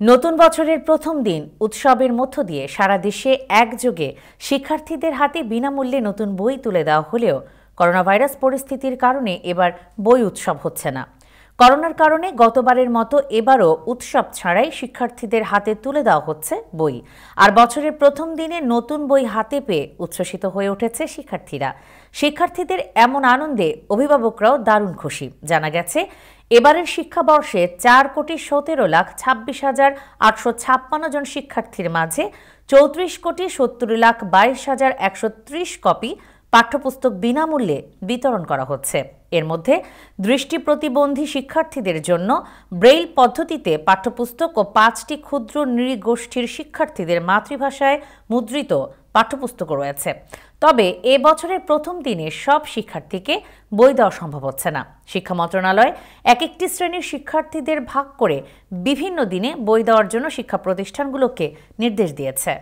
নতুন বছরের প্রথম দিন উৎসবের মধ্য দিয়ে সারা দেশে একযোগে শিক্ষার্থীদের হাতে বিনামূল্যে নতুন বই তুলে দেওয়া হলেও করোনাভাইরাস পরিস্থিতির কারণে এবার বই উৎসব হচ্ছে না। করোনার কারণে গতবারের মতো এবারও উৎসব ছাড়াই শিক্ষার্থীদের হাতে তুলে দেওয়া হচ্ছে বই। আর বছরের প্রথম দিনে নতুন বই হাতে পেয়ে উচ্ছ্বসিত হয়ে উঠেছে শিক্ষার্থীরা। শিক্ষার্থীদের এমন আনন্দে অভিভাবকরাও দারুণ খুশি। জানা গেছে, এবারের শিক্ষাবর্ষে চার কোটি সতেরো লাখ ছাব্বিশ হাজার আটশো ছাপ্পান্ন জন শিক্ষার্থীর মাঝে চৌত্রিশ কোটি সত্তর লাখ বাইশ হাজার একশো ত্রিশ কপি পাঠ্যপুস্তক বিনামূল্যে বিতরণ করা হচ্ছে। এর মধ্যে দৃষ্টি প্রতিবন্ধী শিক্ষার্থীদের জন্য ব্রেইল পদ্ধতিতে পাঠ্যপুস্তক ও পাঁচটি ক্ষুদ্র নৃগোষ্ঠীর শিক্ষার্থীদের মাতৃভাষায় মুদ্রিত পাঠ্যপুস্তকও রয়েছে। তবে এ বছরের প্রথম দিনে সব শিক্ষার্থীকে বই দেওয়া সম্ভব হচ্ছে না। শিক্ষা মন্ত্রণালয় এক একটি শ্রেণির শিক্ষার্থীদের ভাগ করে বিভিন্ন দিনে বই দেওয়ার জন্য শিক্ষা প্রতিষ্ঠানগুলোকে নির্দেশ দিয়েছে।